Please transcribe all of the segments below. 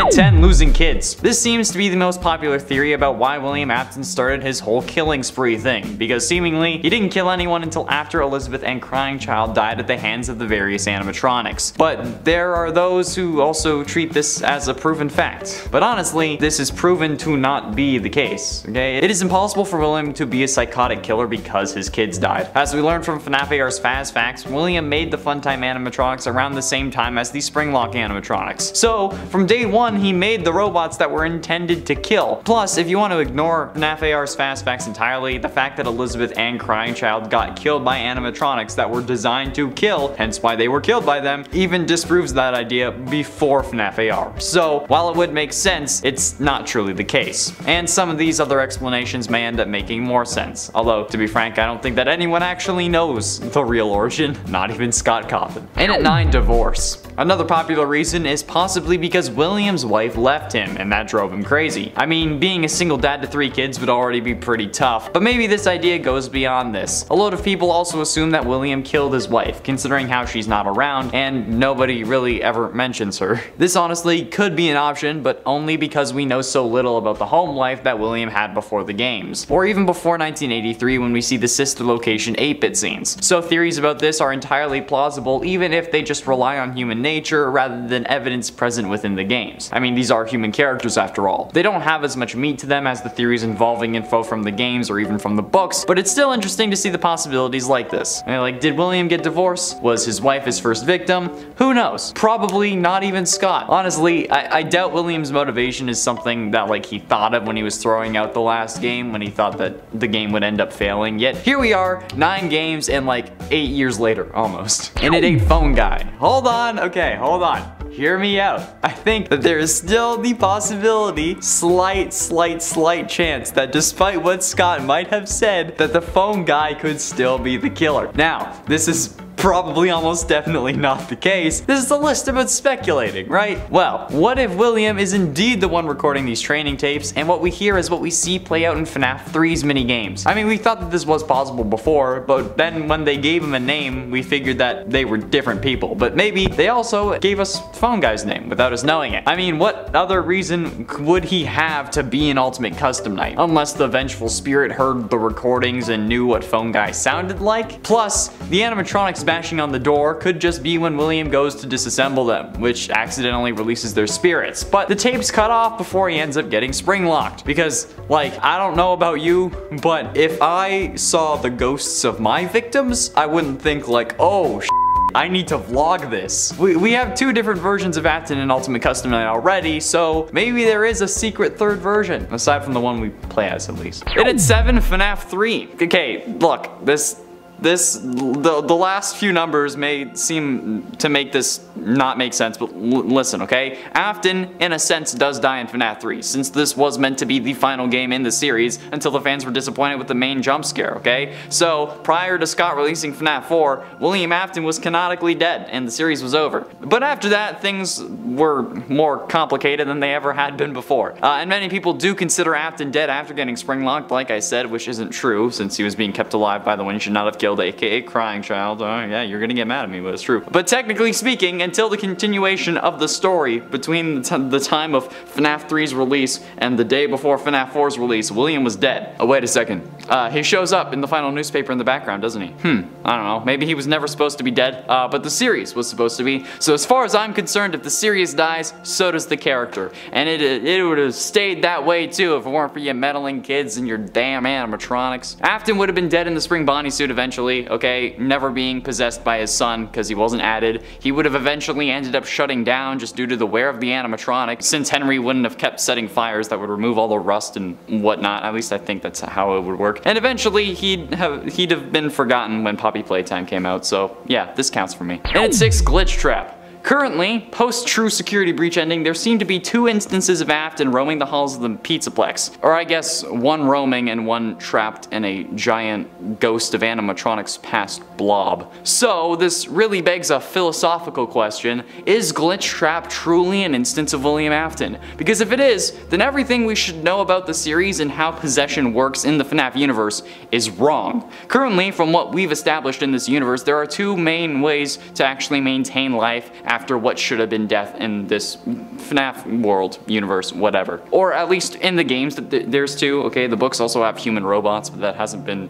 And 10, losing kids. This seems to be the most popular theory about why William Afton started his whole killing spree thing, because seemingly he didn't kill anyone until after Elizabeth and Crying Child died at the hands of the various animatronics. But there are those who also treat this as a proven fact. But honestly, this is proven to not be the case, okay? It is impossible for William to be a psychotic killer because his kids died. As we learned from FNAF AR's Faz Facts, William made the Funtime animatronics around the same time as the Springlock animatronics. So, from day one, he made the robots that were intended to kill. Plus, if you want to ignore FNAF AR's Faz Facts entirely, the fact that Elizabeth and Crying Child got killed by animatronics that were designed to kill, hence why they were killed by them, even disproves that idea before FNAF AR. So, while it would make sense, it's not truly the case. And some of these other explanations may end up making more sense. Although, to be frank, I don't think that anyone actually knows the real origin, not even Scott Cawthon. And at 9, divorce. Another popular reason is possibly because William's wife left him and that drove him crazy. I mean, being a single dad to three kids would already be pretty tough, but maybe this idea goes beyond this. A lot of people also assume that William killed his wife, considering how she's not around and nobody really ever mentions her. This honestly could be an option, but only because we know so little about the home life that William had before the games, or even before 1983 when we see the sister location 8-bit scenes. So theories about this are entirely plausible even if they just rely on human nature rather than evidence present within the games. I mean, these are human characters after all. They don't have as much meat to them as the theories involving info from the games or even from the books, but it's still interesting to see the possibilities like this. I mean, like, did William get divorced? Was his wife his first victim? Who knows? Probably not even Scott. Honestly, I, I doubt William's motivation is something that like he thought of when he was throwing out the last game, when he thought that the game would end up failing. Yet here we are, nine games and like eight years later, almost. And it ain't phone guy. Hold on, okay, hold on hear me out. I think that there is still the possibility, slight, slight, slight chance that despite what Scott might have said, that the phone guy could still be the killer. Now, this is probably almost definitely not the case. This is a list about speculating, right? Well, what if William is indeed the one recording these training tapes and what we hear is what we see play out in FNAF 3's minigames? I mean, we thought that this was possible before, but then when they gave him a name, we figured that they were different people. But maybe they also gave us Phone Guy's name without us knowing it. I mean, what other reason would he have to be an Ultimate Custom Night? Unless the Vengeful Spirit heard the recordings and knew what Phone Guy sounded like? Plus, the animatronics bashing on the door could just be when William goes to disassemble them, which accidentally releases their spirits. But the tape's cut off before he ends up getting spring locked. Because, like, I don't know about you, but if I saw the ghosts of my victims, I wouldn't think like, oh, I need to vlog this. We, we have two different versions of Afton in Ultimate Custom Night already, so maybe there is a secret third version, aside from the one we play as at least. And at 7, FNAF 3. Okay, look, this this, the, the last few numbers may seem to make this not make sense, but listen, okay? Afton, in a sense, does die in FNAF 3, since this was meant to be the final game in the series until the fans were disappointed with the main jump scare, okay? So, prior to Scott releasing FNAF 4, William Afton was canonically dead, and the series was over. But after that, things were more complicated than they ever had been before. Uh, and many people do consider Afton dead after getting spring locked, like I said, which isn't true, since he was being kept alive by the one he should not have killed aka Crying Child. Oh yeah, you're gonna get mad at me, but it's true. But technically speaking, until the continuation of the story between the, the time of FNAF 3's release and the day before FNAF 4's release, William was dead. Oh, wait a second. Uh, he shows up in the final newspaper in the background, doesn't he? Hmm, I don't know. Maybe he was never supposed to be dead, uh, but the series was supposed to be. So as far as I'm concerned, if the series dies, so does the character. And it, it would have stayed that way too if it weren't for you meddling kids and your damn animatronics. Afton would have been dead in the spring Bonnie suit eventually okay, never being possessed by his son because he wasn't added. He would have eventually ended up shutting down just due to the wear of the animatronic, since Henry wouldn't have kept setting fires that would remove all the rust and whatnot. At least I think that's how it would work. And eventually he'd have he'd have been forgotten when Poppy Playtime came out, so yeah, this counts for me. And at 6, Glitch Trap. Currently, post-true security breach ending, there seem to be two instances of Afton roaming the halls of the Pizzaplex. Or I guess one roaming and one trapped in a giant ghost of animatronics past blob. So this really begs a philosophical question, is Glitch Trap truly an instance of William Afton? Because if it is, then everything we should know about the series and how possession works in the FNAF universe is wrong. Currently, from what we've established in this universe, there are two main ways to actually maintain life after what should have been death in this FNAF world, universe, whatever. Or at least in the games, that there's two, okay? The books also have human robots, but that hasn't been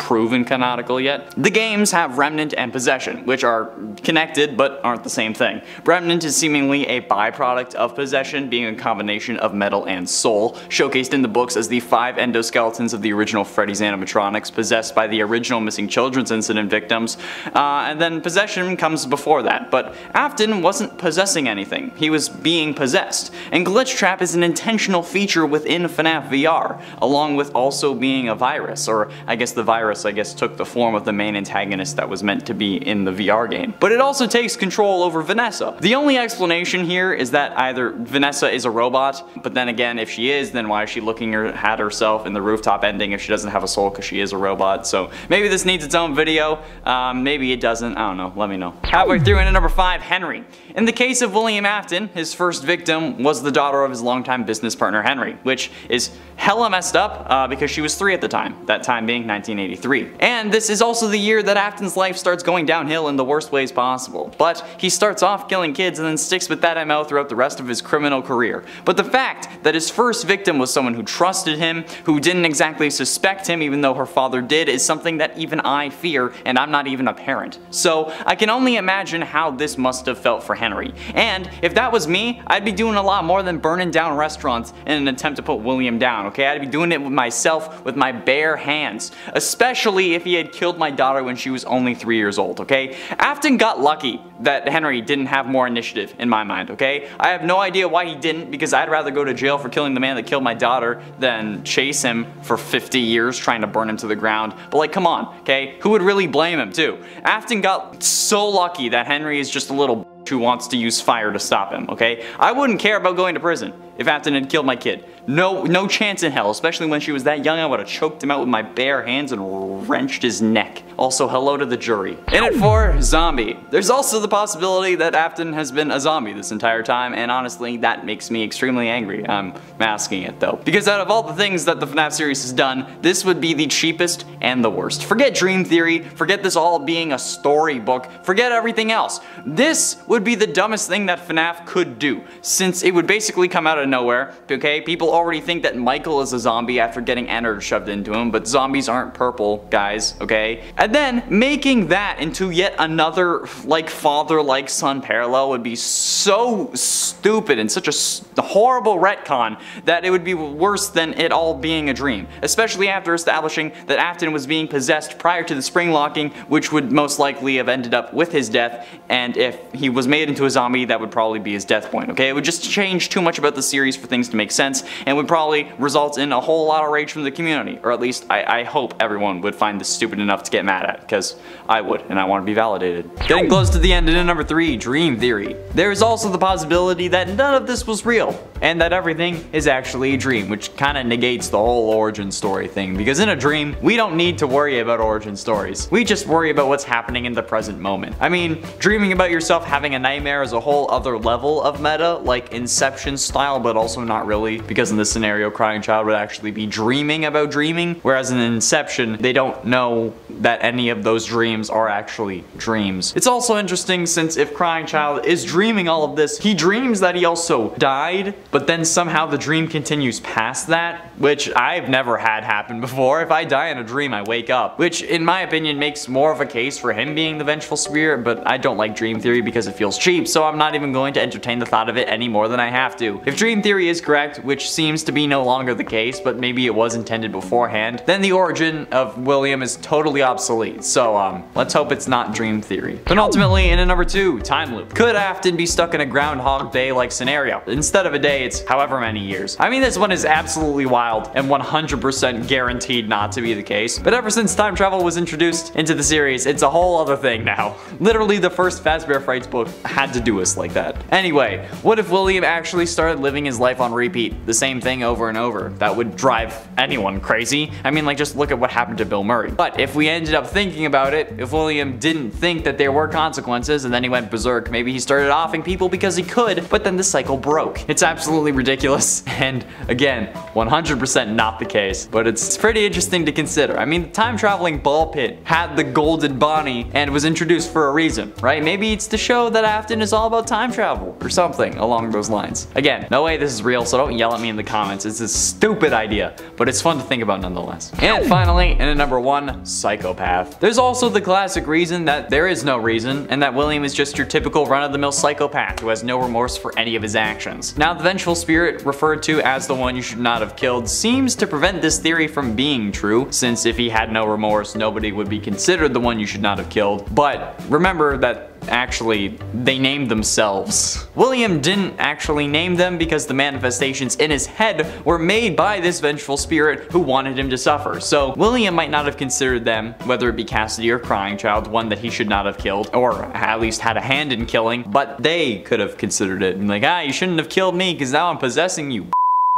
proven canonical yet. The games have Remnant and Possession, which are connected but aren't the same thing. Remnant is seemingly a byproduct of Possession, being a combination of metal and soul, showcased in the books as the five endoskeletons of the original Freddy's animatronics possessed by the original missing children's incident victims, uh, and then Possession comes before that, but Afton wasn't possessing anything, he was being possessed, and Glitch Trap is an intentional feature within FNAF VR, along with also being a virus, or I guess the virus I guess took the form of the main antagonist that was meant to be in the VR game. But it also takes control over Vanessa. The only explanation here is that either Vanessa is a robot, but then again if she is then why is she looking at herself in the rooftop ending if she doesn't have a soul because she is a robot. So maybe this needs its own video, um, maybe it doesn't, I don't know, let me know. Halfway through into number 5, Henry. In the case of William Afton, his first victim was the daughter of his longtime business partner Henry, which is hella messed up uh, because she was 3 at the time, that time being 1983. And this is also the year that Afton's life starts going downhill in the worst ways possible. But he starts off killing kids and then sticks with that MO throughout the rest of his criminal career. But the fact that his first victim was someone who trusted him, who didn't exactly suspect him even though her father did, is something that even I fear and I'm not even a parent. So I can only imagine how this must have felt for Henry. And if that was me, I'd be doing a lot more than burning down restaurants in an attempt to put William down, okay? I'd be doing it with myself with my bare hands, especially if he had killed my daughter when she was only three years old, okay? Afton got lucky that Henry didn't have more initiative in my mind, okay? I have no idea why he didn't because I'd rather go to jail for killing the man that killed my daughter than chase him for 50 years trying to burn him to the ground. But like, come on, okay? Who would really blame him too? Afton got so lucky that Henry is just a little who wants to use fire to stop him, okay? I wouldn't care about going to prison if Afton had killed my kid. No, no chance in hell, especially when she was that young, I would have choked him out with my bare hands and wrenched his neck. Also, hello to the jury. In it for zombie. There's also the possibility that Afton has been a zombie this entire time, and honestly, that makes me extremely angry. I'm masking it though. Because out of all the things that the FNAF series has done, this would be the cheapest and the worst. Forget Dream Theory, forget this all being a storybook, forget everything else. This would be the dumbest thing that FNAF could do, since it would basically come out of nowhere, okay? People already think that Michael is a zombie after getting ennard shoved into him, but zombies aren't purple, guys, okay? And then making that into yet another, like, father-like son parallel would be so stupid and such a horrible retcon that it would be worse than it all being a dream, especially after establishing that Afton was being possessed prior to the spring locking, which would most likely have ended up with his death, and if he was made into a zombie, that would probably be his death point, okay? It would just change too much about the series series for things to make sense and would probably result in a whole lot of rage from the community. Or at least I, I hope everyone would find this stupid enough to get mad at because I would and I want to be validated. Getting close to the end and in number 3, Dream Theory. There is also the possibility that none of this was real and that everything is actually a dream, which kind of negates the whole origin story thing because in a dream, we don't need to worry about origin stories. We just worry about what's happening in the present moment. I mean, dreaming about yourself having a nightmare is a whole other level of meta, like Inception style, but but also not really because in this scenario crying child would actually be dreaming about dreaming whereas in Inception they don't know that any of those dreams are actually dreams. It's also interesting since if crying child is dreaming all of this he dreams that he also died but then somehow the dream continues past that which I've never had happen before. If I die in a dream I wake up which in my opinion makes more of a case for him being the vengeful spirit but I don't like dream theory because it feels cheap so I'm not even going to entertain the thought of it any more than I have to. If dream theory is correct, which seems to be no longer the case, but maybe it was intended beforehand, then the origin of William is totally obsolete. So um, let's hope it's not dream theory. But ultimately, in a number two, time loop. Could Afton be stuck in a Groundhog Day-like scenario? Instead of a day, it's however many years. I mean, this one is absolutely wild and 100% guaranteed not to be the case. But ever since time travel was introduced into the series, it's a whole other thing now. Literally, the first Fazbear Frights book had to do us like that. Anyway, what if William actually started living living his life on repeat, the same thing over and over. That would drive anyone crazy. I mean, like, just look at what happened to Bill Murray. But if we ended up thinking about it, if William didn't think that there were consequences and then he went berserk, maybe he started offing people because he could, but then the cycle broke. It's absolutely ridiculous, and again, 100% not the case, but it's pretty interesting to consider. I mean, the time traveling ball pit had the golden Bonnie and was introduced for a reason, right? Maybe it's to show that Afton is all about time travel or something along those lines. Again, no way this is real, so don't yell at me in the comments. It's a stupid idea, but it's fun to think about nonetheless. And finally, in at number one, psychopath. There's also the classic reason that there is no reason, and that William is just your typical run-of-the-mill psychopath who has no remorse for any of his actions. Now, the vengeful spirit, referred to as the one you should not have killed, seems to prevent this theory from being true, since if he had no remorse, nobody would be considered the one you should not have killed. But remember that actually, they named themselves. William didn't actually name them because the manifestations in his head were made by this vengeful spirit who wanted him to suffer. So William might not have considered them, whether it be Cassidy or Crying Child, one that he should not have killed, or at least had a hand in killing, but they could have considered it and like, ah, you shouldn't have killed me because now I'm possessing you.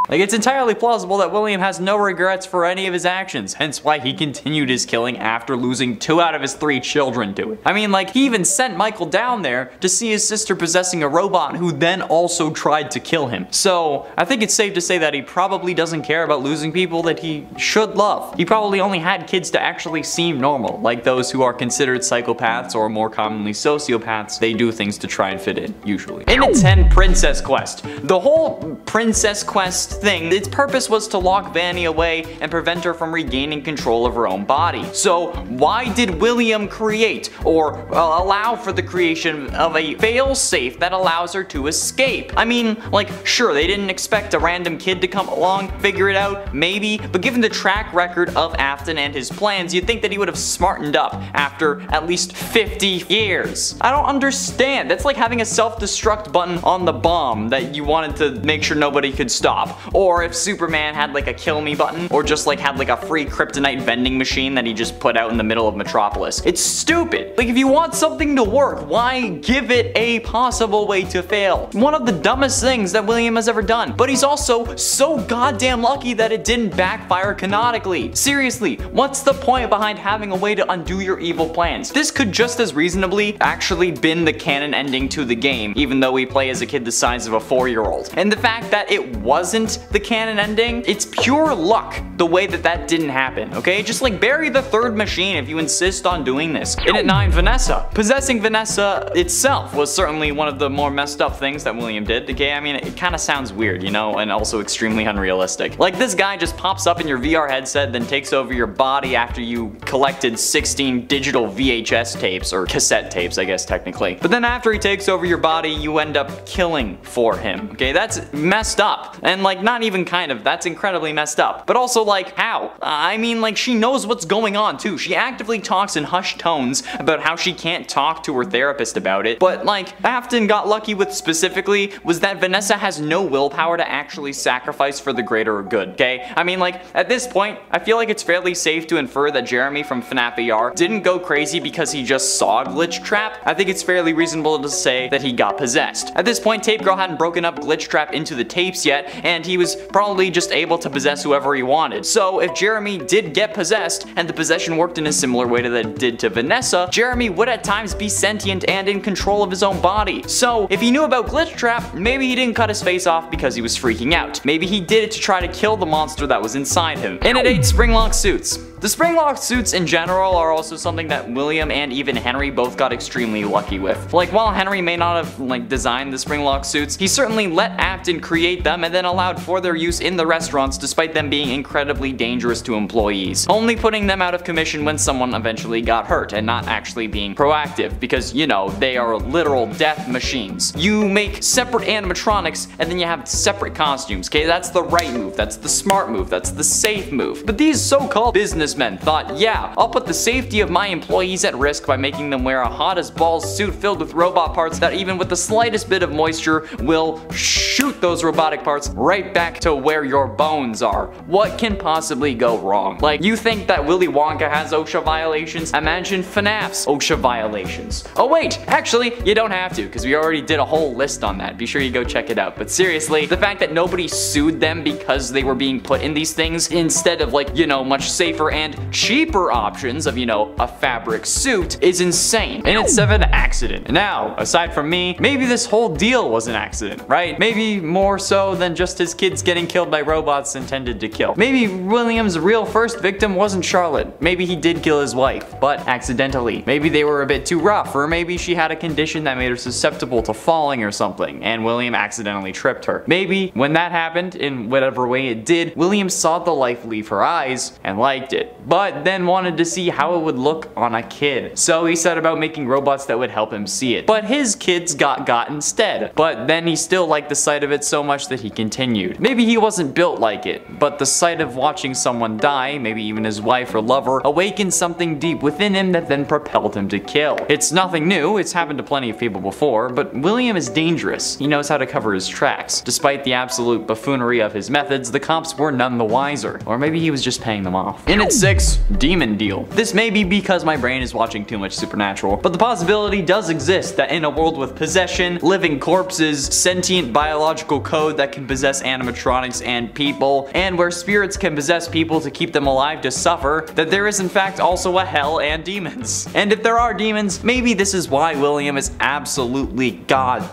Like, it's entirely plausible that William has no regrets for any of his actions, hence why he continued his killing after losing two out of his three children to it. I mean, like, he even sent Michael down there to see his sister possessing a robot who then also tried to kill him. So, I think it's safe to say that he probably doesn't care about losing people that he should love. He probably only had kids to actually seem normal, like those who are considered psychopaths or more commonly sociopaths. They do things to try and fit in, usually. In a 10 Princess Quest. The whole Princess Quest thing, its purpose was to lock Vanny away and prevent her from regaining control of her own body. So why did William create or uh, allow for the creation of a failsafe that allows her to escape? I mean, like, sure, they didn't expect a random kid to come along, figure it out, maybe, but given the track record of Afton and his plans, you'd think that he would have smartened up after at least 50 years. I don't understand. That's like having a self-destruct button on the bomb that you wanted to make sure nobody could stop. Or if Superman had like a kill me button, or just like had like a free kryptonite vending machine that he just put out in the middle of Metropolis. It's stupid. Like if you want something to work, why give it a possible way to fail? One of the dumbest things that William has ever done. But he's also so goddamn lucky that it didn't backfire canonically. Seriously, what's the point behind having a way to undo your evil plans? This could just as reasonably actually been the canon ending to the game, even though we play as a kid the size of a four-year-old. And the fact that it wasn't the canon ending, it's pure luck the way that that didn't happen, okay? Just like bury the third machine if you insist on doing this. In at 9, Vanessa. Possessing Vanessa itself was certainly one of the more messed up things that William did, okay? I mean, it kind of sounds weird, you know, and also extremely unrealistic. Like this guy just pops up in your VR headset, then takes over your body after you collected 16 digital VHS tapes, or cassette tapes, I guess technically. But then after he takes over your body, you end up killing for him, okay? That's messed up. And like, not even kind of, that's incredibly messed up. But also like, how? I mean like she knows what's going on too. She actively talks in hushed tones about how she can't talk to her therapist about it. But like, Afton got lucky with specifically was that Vanessa has no willpower to actually sacrifice for the greater good, okay? I mean like, at this point, I feel like it's fairly safe to infer that Jeremy from FNAF AR didn't go crazy because he just saw Glitch Trap. I think it's fairly reasonable to say that he got possessed. At this point, Tape Girl hadn't broken up Glitch Trap into the tapes yet, and he was probably just able to possess whoever he wanted. So if Jeremy did get possessed, and the possession worked in a similar way to that it did to Vanessa, Jeremy would at times be sentient and in control of his own body. So if he knew about Glitch Trap, maybe he didn't cut his face off because he was freaking out. Maybe he did it to try to kill the monster that was inside him. And it ate Springlock suits. The spring lock suits in general are also something that William and even Henry both got extremely lucky with. Like while Henry may not have like designed the spring lock suits, he certainly let Afton create them and then allowed for their use in the restaurants despite them being incredibly dangerous to employees. Only putting them out of commission when someone eventually got hurt and not actually being proactive because you know, they are literal death machines. You make separate animatronics and then you have separate costumes, okay? That's the right move, that's the smart move, that's the safe move. But these so-called business businessmen thought, yeah, I'll put the safety of my employees at risk by making them wear a hot as balls suit filled with robot parts that even with the slightest bit of moisture will shoot those robotic parts right back to where your bones are. What can possibly go wrong? Like, you think that Willy Wonka has OSHA violations? Imagine FNAF's OSHA violations. Oh wait, actually, you don't have to, because we already did a whole list on that. Be sure you go check it out. But seriously, the fact that nobody sued them because they were being put in these things instead of like, you know, much safer and cheaper options of, you know, a fabric suit is insane. And it's of an accident. Now, aside from me, maybe this whole deal was an accident, right? Maybe more so than just his kids getting killed by robots intended to kill. Maybe William's real first victim wasn't Charlotte. Maybe he did kill his wife, but accidentally. Maybe they were a bit too rough, or maybe she had a condition that made her susceptible to falling or something, and William accidentally tripped her. Maybe when that happened, in whatever way it did, William saw the life leave her eyes and liked but then wanted to see how it would look on a kid. So he set about making robots that would help him see it. But his kids got got instead. But then he still liked the sight of it so much that he continued. Maybe he wasn't built like it, but the sight of watching someone die, maybe even his wife or lover, awakened something deep within him that then propelled him to kill. It's nothing new, it's happened to plenty of people before, but William is dangerous. He knows how to cover his tracks. Despite the absolute buffoonery of his methods, the cops were none the wiser. Or maybe he was just paying them off. In at 6, Demon Deal. This may be because my brain is watching too much Supernatural, but the possibility does exist that in a world with possession, living corpses, sentient biological code that can possess animatronics and people, and where spirits can possess people to keep them alive to suffer, that there is in fact also a hell and demons. And if there are demons, maybe this is why William is absolutely god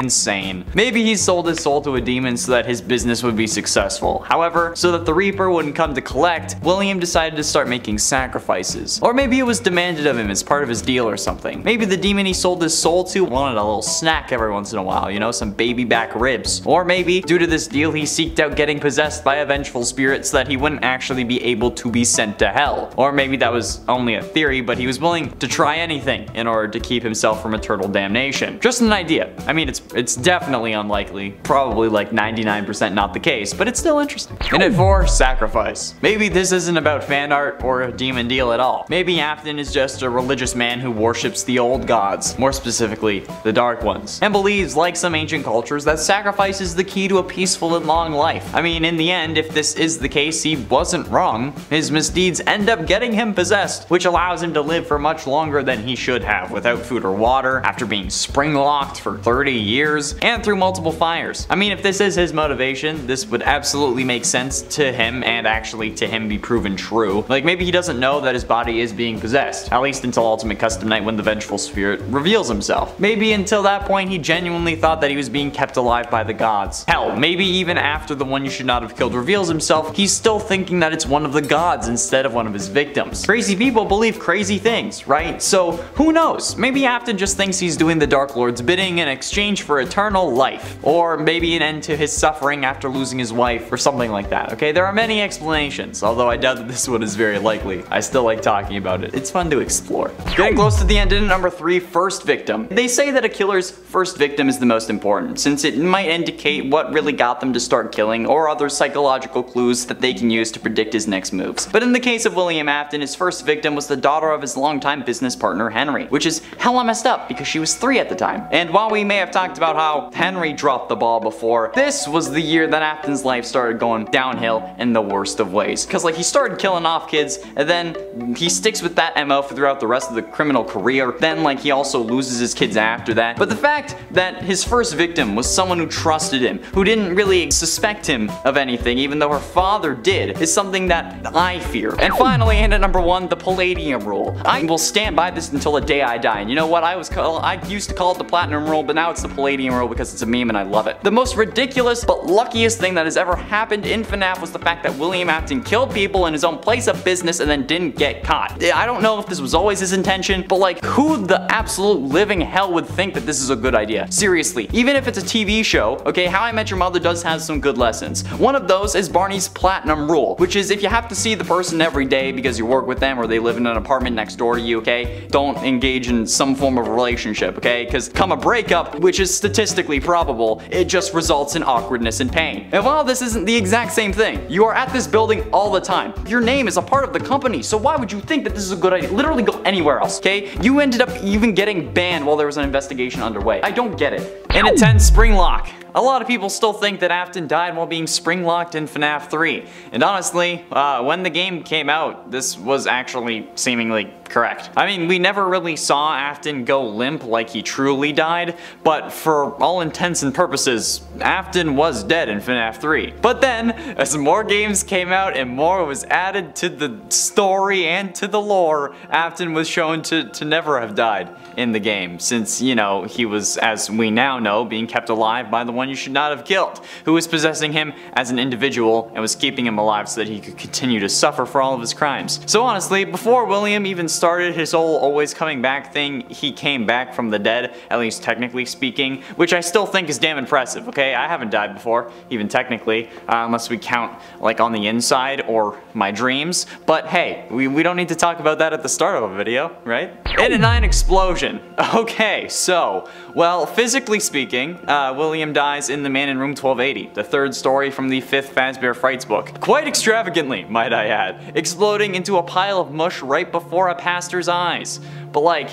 insane. Maybe he sold his soul to a demon so that his business would be successful. However, so that the Reaper wouldn't come to collect, William decided to start making sacrifices. Or maybe it was demanded of him as part of his deal or something. Maybe the demon he sold his soul to wanted a little snack every once in a while, you know, some baby back ribs. Or maybe, due to this deal, he seeked out getting possessed by a vengeful spirit so that he wouldn't actually be able to be sent to hell. Or maybe that was only a theory, but he was willing to try anything in order to keep himself from eternal damnation. Just an idea. I mean, it's it's definitely unlikely. Probably like 99% not the case, but it's still interesting. And at 4, Sacrifice. Maybe this isn't about fan art or a demon deal at all. Maybe Afton is just a religious man who worships the old gods, more specifically, the dark ones, and believes, like some ancient cultures, that sacrifice is the key to a peaceful and long life. I mean, in the end, if this is the case, he wasn't wrong. His misdeeds end up getting him possessed, which allows him to live for much longer than he should have without food or water, after being spring locked for 30 years, and through multiple fires. I mean, if this is his motivation, this would absolutely make sense to him and actually to him be proven true. Like maybe he doesn't know that his body is being possessed, at least until Ultimate Custom Night when the Vengeful Spirit reveals himself. Maybe until that point he genuinely thought that he was being kept alive by the gods. Hell, maybe even after the one you should not have killed reveals himself, he's still thinking that it's one of the gods instead of one of his victims. Crazy people believe crazy things, right? So who knows? Maybe Afton just thinks he's doing the Dark Lord's bidding in exchange for eternal life. Or maybe an end to his suffering after losing his wife or something like that, okay? There are many explanations, although I doubt that this one is very likely. I still like talking about it. It's fun to explore. Getting close to the end in number three, first victim. They say that a killer's first victim is the most important, since it might indicate what really got them to start killing or other psychological clues that they can use to predict his next moves. But in the case of William Afton, his first victim was the daughter of his longtime business partner Henry, which is hella messed up because she was three at the time. And while we may have talked about how Henry dropped the ball before, this was the year that Afton's life started going downhill in the worst of ways. Cause like he started killing off kids and then he sticks with that MO throughout the rest of the criminal career. Then like he also loses his kids after that. But the fact that his first victim was someone who trusted him, who didn't really suspect him of anything, even though her father did, is something that I fear. And finally, and at number one, the Palladium rule. I will stand by this until the day I die. And you know what? I was I used to call it the Platinum rule, but now it's the Palladium rule because it's a meme and I love it. The most ridiculous but luckiest thing that has ever happened in FNAF was the fact that William Afton killed people in his own place of business and then didn't get caught. I don't know if this was always his intention, but like who the absolute living hell would think that this is a good idea? Seriously, even if it's a TV show, okay, How I Met Your Mother does have some good lessons. One of those is Barney's Platinum Rule, which is if you have to see the person every day because you work with them or they live in an apartment next door to you, okay, don't engage in some form of relationship, okay, because come a breakup, which is is statistically probable, it just results in awkwardness and pain. And while this isn't the exact same thing, you are at this building all the time. Your name is a part of the company, so why would you think that this is a good idea? Literally go anywhere else, okay? You ended up even getting banned while there was an investigation underway. I don't get it. In a 10 spring lock. A lot of people still think that Afton died while being spring locked in FNAF 3. And honestly, uh, when the game came out, this was actually seemingly correct. I mean, we never really saw Afton go limp like he truly died, but for all intents and purposes, Afton was dead in FNAF 3. But then, as more games came out and more was added to the story and to the lore, Afton was shown to, to never have died in the game, since, you know, he was, as we now know, being kept alive by the one you should not have killed, who was possessing him as an individual and was keeping him alive so that he could continue to suffer for all of his crimes. So honestly, before William even started his whole always coming back thing, he came back from the dead, at least technically speaking, which I still think is damn impressive, okay? I haven't died before, even technically, uh, unless we count like on the inside or my dreams, but hey, we, we don't need to talk about that at the start of a video, right? In a 9 explosion. Okay, so, well, physically speaking, uh, William in The Man in Room 1280, the third story from the fifth Fazbear Frights book. Quite extravagantly, might I add, exploding into a pile of mush right before a pastor's eyes. But like,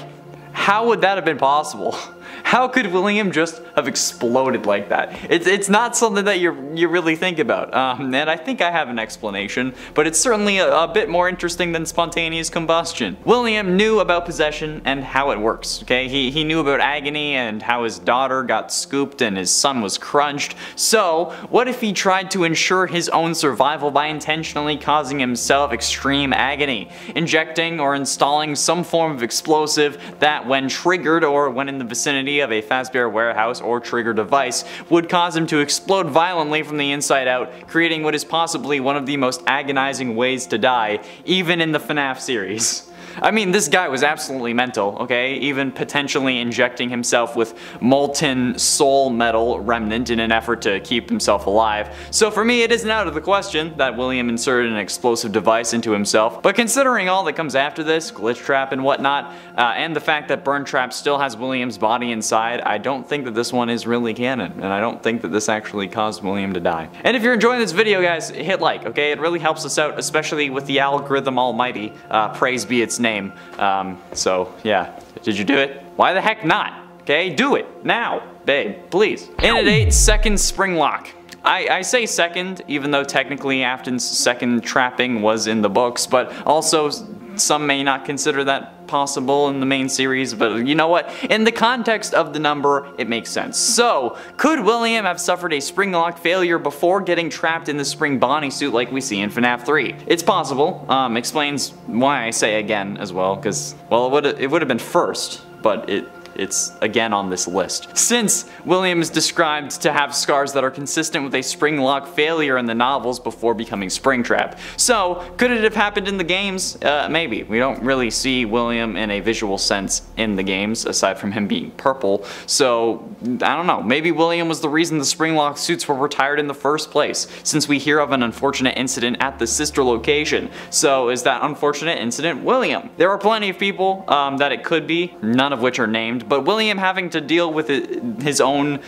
how would that have been possible? How could William just have exploded like that? It's, it's not something that you you really think about. Um, and I think I have an explanation, but it's certainly a, a, bit more interesting than spontaneous combustion. William knew about possession and how it works, okay? He, he knew about agony and how his daughter got scooped and his son was crunched. So, what if he tried to ensure his own survival by intentionally causing himself extreme agony, injecting or installing some form of explosive that when triggered or when in the vicinity of a Fazbear warehouse or trigger device would cause him to explode violently from the inside out, creating what is possibly one of the most agonizing ways to die, even in the FNAF series. I mean, this guy was absolutely mental, okay? Even potentially injecting himself with molten soul metal remnant in an effort to keep himself alive. So for me, it isn't out of the question that William inserted an explosive device into himself. But considering all that comes after this, Glitch Trap and whatnot, uh, and the fact that Burn Trap still has William's body inside, I don't think that this one is really canon. And I don't think that this actually caused William to die. And if you're enjoying this video, guys, hit like, okay? It really helps us out, especially with the algorithm almighty. Uh, praise be its name name. Um, so yeah, did you do it? Why the heck not? Okay, do it now, babe, please. In at eight, second spring lock. I, I, say second, even though technically Afton's second trapping was in the books, but also some may not consider that possible in the main series, but you know what? In the context of the number, it makes sense. So, could William have suffered a spring lock failure before getting trapped in the spring Bonnie suit like we see in FNAF 3? It's possible. Um, explains why I say again as well, because, well, it would it would have been first, but it it's again on this list. Since William is described to have scars that are consistent with a spring lock failure in the novels before becoming Springtrap. So, could it have happened in the games? Uh, maybe. We don't really see William in a visual sense in the games, aside from him being purple. So, I don't know. Maybe William was the reason the spring lock suits were retired in the first place, since we hear of an unfortunate incident at the sister location. So, is that unfortunate incident William? There are plenty of people um, that it could be, none of which are named, but William having to deal with his own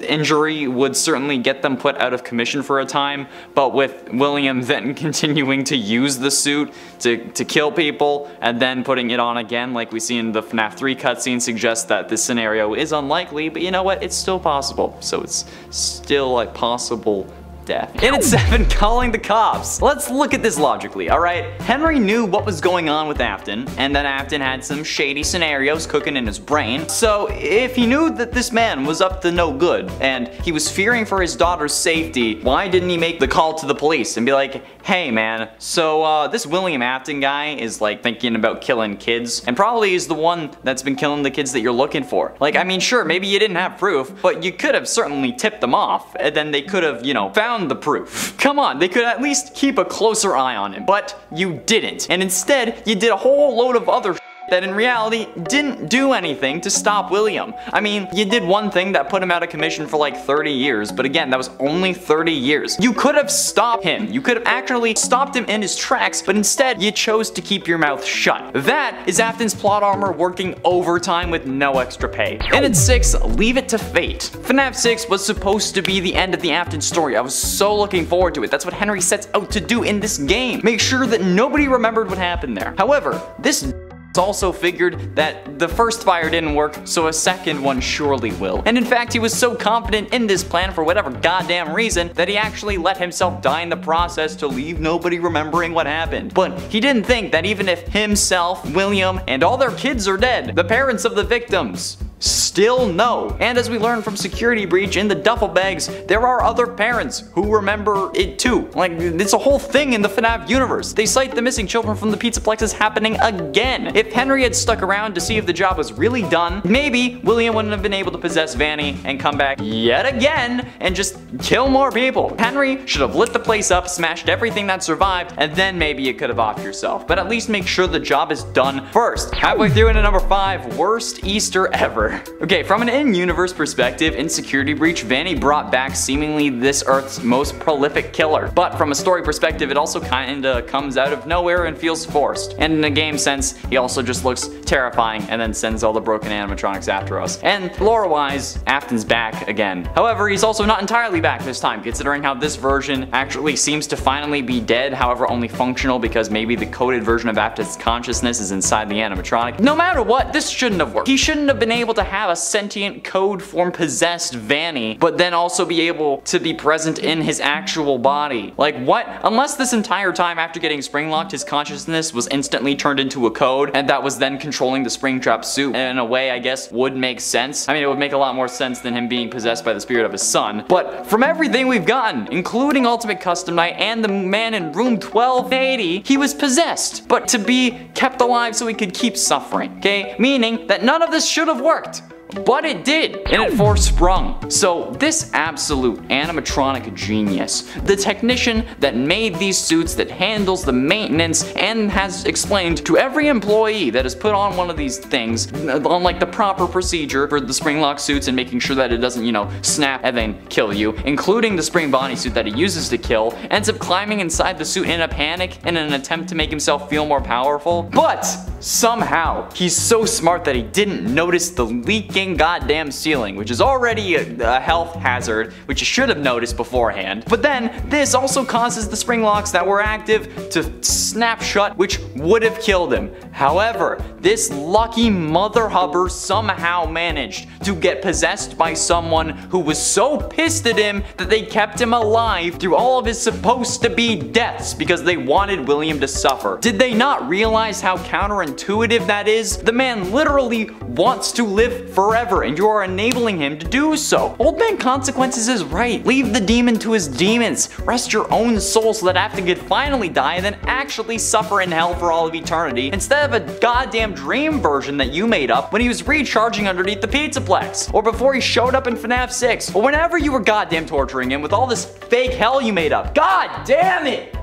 injury would certainly get them put out of commission for a time, but with William then continuing to use the suit to, to kill people and then putting it on again like we see in the FNAF 3 cutscene suggests that this scenario is unlikely, but you know what, it's still possible. So it's still a possible death. And at 7, calling the cops. Let's look at this logically, alright? Henry knew what was going on with Afton, and that Afton had some shady scenarios cooking in his brain. So if he knew that this man was up to no good, and he was fearing for his daughter's safety, why didn't he make the call to the police and be like, hey man, so uh, this William Afton guy is like thinking about killing kids, and probably is the one that's been killing the kids that you're looking for. Like, I mean, sure, maybe you didn't have proof, but you could have certainly tipped them off, and then they could have, you know, found found the proof. Come on, they could at least keep a closer eye on him, but you didn't. And instead, you did a whole load of other that in reality didn't do anything to stop William. I mean, you did one thing that put him out of commission for like 30 years, but again, that was only 30 years. You could have stopped him. You could have actually stopped him in his tracks, but instead you chose to keep your mouth shut. That is Afton's plot armor working overtime with no extra pay. And at 6, Leave It to Fate. FNAF 6 was supposed to be the end of the Afton story. I was so looking forward to it. That's what Henry sets out to do in this game. Make sure that nobody remembered what happened there. However, this also figured that the first fire didn't work, so a second one surely will. And in fact, he was so confident in this plan for whatever goddamn reason that he actually let himself die in the process to leave nobody remembering what happened. But he didn't think that even if himself, William, and all their kids are dead, the parents of the victims, still no. And as we learned from Security Breach in the duffel bags, there are other parents who remember it too. Like, it's a whole thing in the FNAF universe. They cite the missing children from the Pizzaplex as happening again. If Henry had stuck around to see if the job was really done, maybe William wouldn't have been able to possess Vanny and come back yet again and just kill more people. Henry should have lit the place up, smashed everything that survived, and then maybe you could have offed yourself. But at least make sure the job is done first. Halfway through into number 5, worst Easter ever. Okay, from an in-universe perspective, in Security Breach, Vanny brought back seemingly this Earth's most prolific killer. But from a story perspective, it also kinda comes out of nowhere and feels forced. And in a game sense, he also just looks terrifying and then sends all the broken animatronics after us. And lore-wise, Afton's back again. However, he's also not entirely back this time, considering how this version actually seems to finally be dead, however only functional because maybe the coded version of Afton's consciousness is inside the animatronic. No matter what, this shouldn't have worked. He shouldn't have been able to have a sentient code form possessed Vanny, but then also be able to be present in his actual body. Like what? Unless this entire time after getting spring locked, his consciousness was instantly turned into a code, and that was then controlling the Springtrap suit, and in a way I guess would make sense. I mean, it would make a lot more sense than him being possessed by the spirit of his son. But from everything we've gotten, including Ultimate Custom Night and the man in room 1280, he was possessed, but to be kept alive so he could keep suffering, okay? Meaning that none of this should have worked right. But it did, and it forsprung. So this absolute animatronic genius, the technician that made these suits that handles the maintenance and has explained to every employee that has put on one of these things on like the proper procedure for the spring lock suits and making sure that it doesn't, you know, snap and then kill you, including the spring Bonnie suit that he uses to kill, ends up climbing inside the suit in a panic in an attempt to make himself feel more powerful. But somehow, he's so smart that he didn't notice the leaking goddamn ceiling, which is already a, a health hazard, which you should have noticed beforehand. But then, this also causes the spring locks that were active to snap shut, which would have killed him. However, this lucky mother hubber somehow managed to get possessed by someone who was so pissed at him that they kept him alive through all of his supposed to be deaths because they wanted William to suffer. Did they not realize how counterintuitive that is? The man literally wants to live forever forever and you are enabling him to do so. Old Man Consequences is right. Leave the demon to his demons. Rest your own soul so that could finally die and then actually suffer in hell for all of eternity instead of a goddamn dream version that you made up when he was recharging underneath the Pizzaplex or before he showed up in FNAF 6 or whenever you were goddamn torturing him with all this fake hell you made up. God damn it!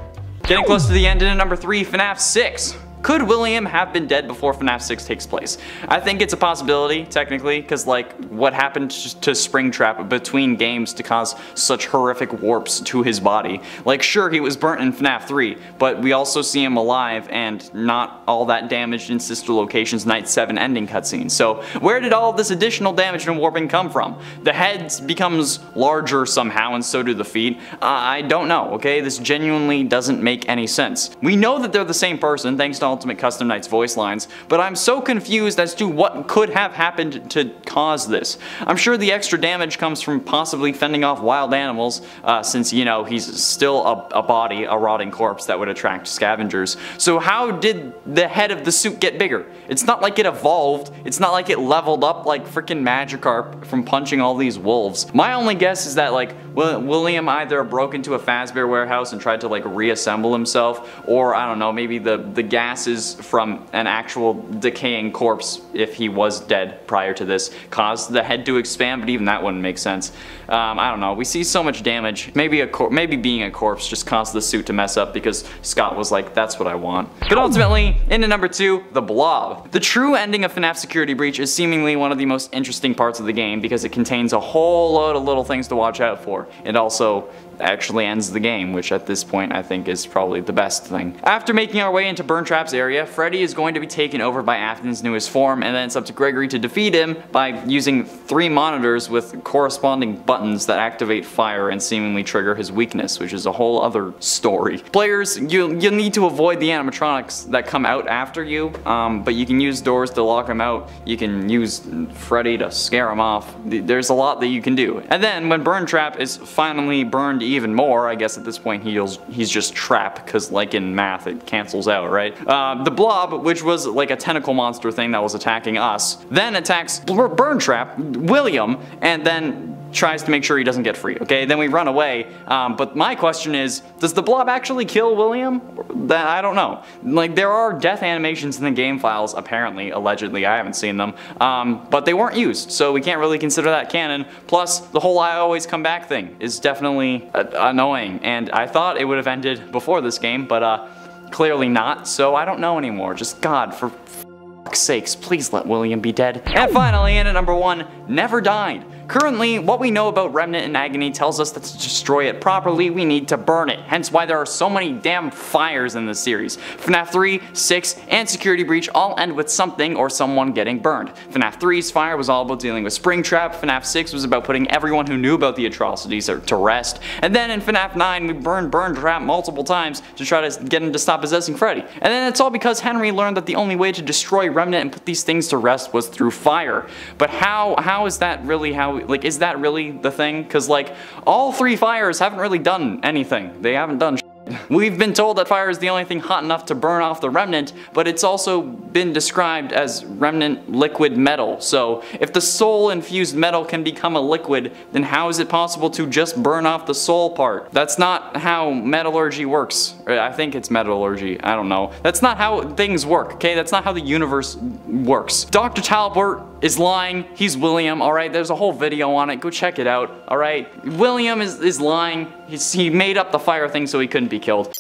Getting close to the end in number 3, FNAF 6. Could William have been dead before FNAF 6 takes place? I think it's a possibility, technically, because like, what happened to Springtrap between games to cause such horrific warps to his body? Like, sure, he was burnt in FNAF 3, but we also see him alive and not all that damaged in Sister Location's Night 7 ending cutscene. So, where did all this additional damage and warping come from? The head becomes larger somehow, and so do the feet. Uh, I don't know, okay? This genuinely doesn't make any sense. We know that they're the same person, thanks to Ultimate Custom Night's voice lines, but I'm so confused as to what could have happened to cause this. I'm sure the extra damage comes from possibly fending off wild animals, uh, since, you know, he's still a, a body, a rotting corpse that would attract scavengers. So how did the head of the suit get bigger? It's not like it evolved, it's not like it leveled up like freaking Magikarp from punching all these wolves. My only guess is that, like, William either broke into a Fazbear warehouse and tried to like reassemble himself, or I don't know, maybe the, the gases from an actual decaying corpse, if he was dead prior to this, caused the head to expand, but even that wouldn't make sense. Um, I don't know, we see so much damage. Maybe a maybe being a corpse just caused the suit to mess up because Scott was like, that's what I want. But ultimately, into number two, the blob. The true ending of FNAF Security Breach is seemingly one of the most interesting parts of the game because it contains a whole load of little things to watch out for. It also actually ends the game, which at this point I think is probably the best thing. After making our way into Burntrap's area, Freddy is going to be taken over by Afton's newest form, and then it's up to Gregory to defeat him by using three monitors with corresponding buttons that activate fire and seemingly trigger his weakness, which is a whole other story. Players, you, you need to avoid the animatronics that come out after you, um, but you can use doors to lock them out. You can use Freddy to scare him off. There's a lot that you can do. And then when Burntrap is finally burned even more, I guess at this point he's, he's just trapped, because like in math it cancels out, right? Uh, the blob, which was like a tentacle monster thing that was attacking us, then attacks Burntrap, William, and then tries to make sure he doesn't get free, okay? Then we run away, um, but my question is, does the blob actually kill William? That I don't know. Like, there are death animations in the game files, apparently, allegedly, I haven't seen them, um, but they weren't used, so we can't really consider that canon. Plus, the whole I always come back thing is definitely uh, annoying, and I thought it would have ended before this game, but uh, clearly not, so I don't know anymore. Just God, for sakes, please let William be dead. And finally, in at number one, Never Died. Currently, what we know about Remnant and Agony tells us that to destroy it properly, we need to burn it, hence why there are so many damn fires in this series. FNAF 3, 6, and Security Breach all end with something or someone getting burned. FNAF 3's fire was all about dealing with Springtrap, FNAF 6 was about putting everyone who knew about the atrocities to rest, and then in FNAF 9 we burned Burntrap multiple times to try to get him to stop possessing Freddy. And then it's all because Henry learned that the only way to destroy Remnant and put these things to rest was through fire. But how, how is that really how like, is that really the thing? Because, like, all three fires haven't really done anything. They haven't done We've been told that fire is the only thing hot enough to burn off the remnant, but it's also been described as remnant liquid metal. So if the soul infused metal can become a liquid, then how is it possible to just burn off the soul part? That's not how metallurgy works. Uh, I think it's metallurgy, I don't know. That's not how things work, okay? That's not how the universe works. Dr. Talbot is lying. He's William, alright? There's a whole video on it. Go check it out, alright? William is, is lying. He's, he made up the fire thing so he couldn't be killed.